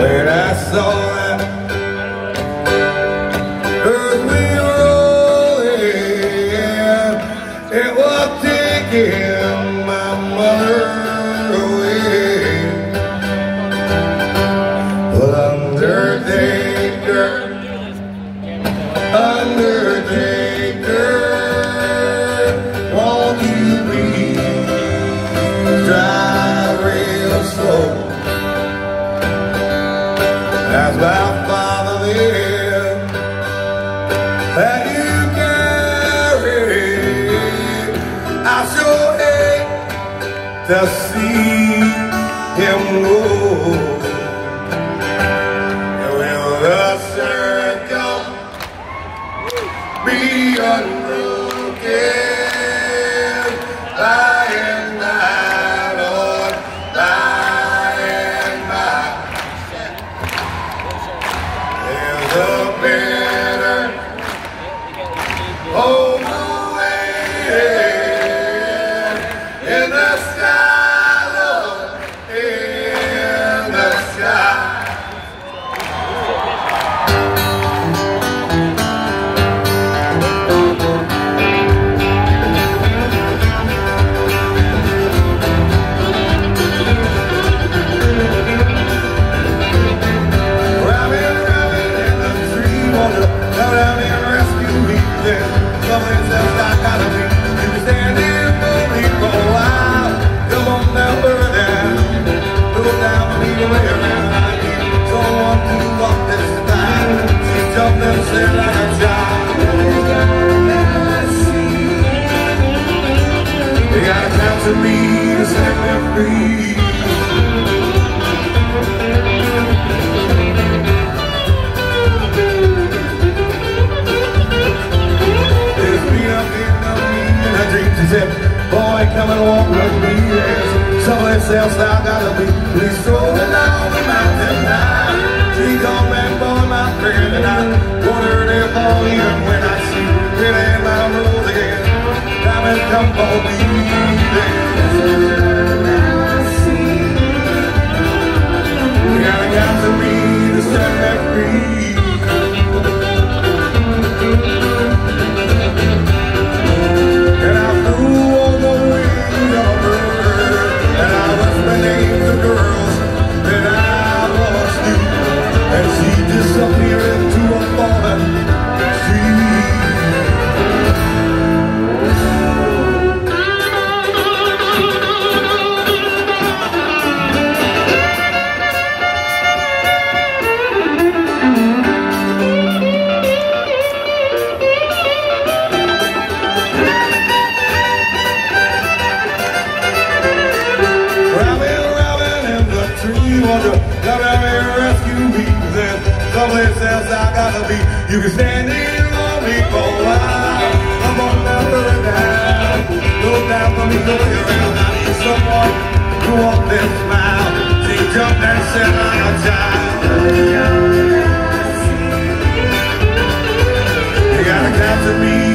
when I saw As my father that you I sure to see him go. To me to set me free. Said, boy, come and walk with me. There's someplace else I gotta be. Please strolling down the mountain now. She come and boy, my friend, and I wondered if all even when I see ain't my rules again. Time has come for me. Someplace else I gotta be. You can stand in line me for a while. Come on now, feel it down. Down me, around. I need someone to walk this mile. You gotta come to me.